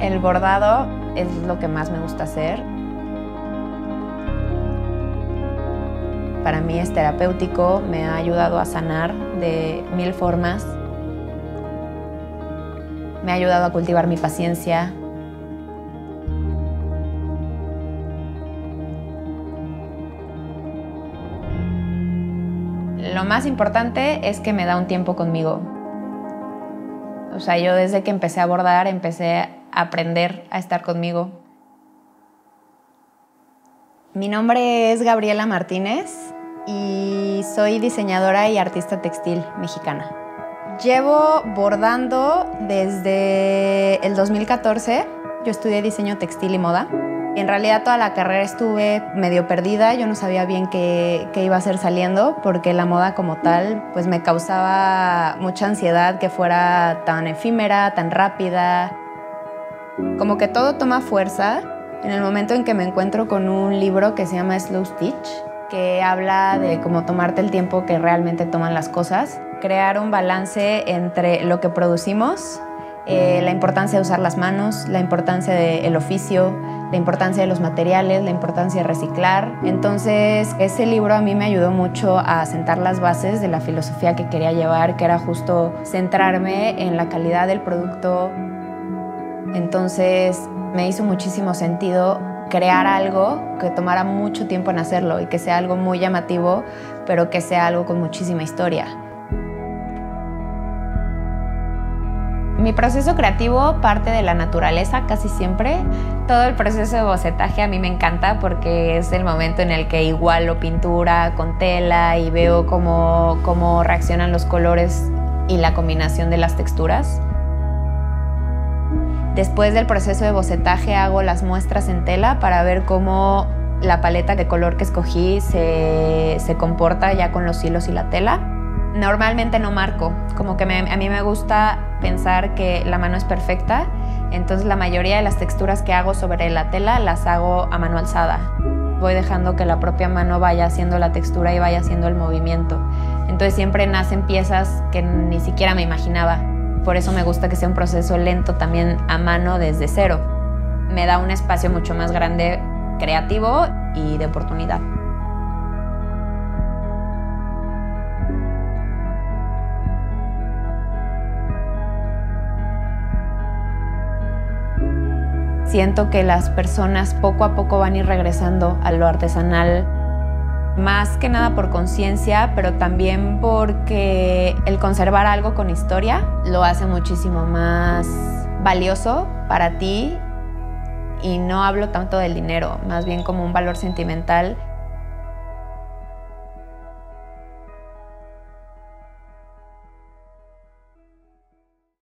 El bordado es lo que más me gusta hacer. Para mí es terapéutico, me ha ayudado a sanar de mil formas. Me ha ayudado a cultivar mi paciencia. Lo más importante es que me da un tiempo conmigo. O sea, yo desde que empecé a bordar empecé aprender a estar conmigo. Mi nombre es Gabriela Martínez y soy diseñadora y artista textil mexicana. Llevo bordando desde el 2014. Yo estudié diseño textil y moda. En realidad toda la carrera estuve medio perdida, yo no sabía bien qué, qué, iba a ser saliendo porque la moda como tal pues me causaba mucha ansiedad que fuera tan efímera, tan rápida. Como que todo toma fuerza en el momento en que me encuentro con un libro que se llama Slow Stitch, que habla de cómo tomarte el tiempo que realmente toman las cosas, crear un balance entre lo que producimos, eh, la importancia de usar las manos, la importancia del oficio, la importancia de los materiales, la importancia de reciclar. Entonces, ese libro a mí me ayudó mucho a sentar las bases de la filosofía que quería llevar, que era justo centrarme en la calidad del producto. Entonces, me hizo muchísimo sentido crear algo que tomara mucho tiempo en hacerlo y que sea algo muy llamativo, pero que sea algo con muchísima historia. Mi proceso creativo parte de la naturaleza casi siempre. Todo el proceso de bocetaje a mí me encanta porque es el momento en el que igualo pintura con tela y veo cómo, cómo reaccionan los colores y la combinación de las texturas. Después del proceso de bocetaje hago las muestras en tela para ver cómo la paleta de color que escogí se, se comporta ya con los hilos y la tela. Normalmente no marco, como que a mí me gusta pensar que la mano es perfecta, entonces la mayoría de las texturas que hago sobre la tela las hago a mano alzada. Voy dejando que la propia mano vaya haciendo la textura y vaya haciendo el movimiento. Entonces siempre nacen piezas que ni siquiera me imaginaba. Por eso me gusta que sea un proceso lento también a mano desde cero. Me da un espacio mucho más grande creativo y de oportunidad. Siento que las personas poco a poco van a ir regresando a lo artesanal, más que nada por conciencia, pero también porque el conservar algo con historia lo hace muchísimo más valioso para ti. Y no hablo tanto del dinero, más bien como un valor sentimental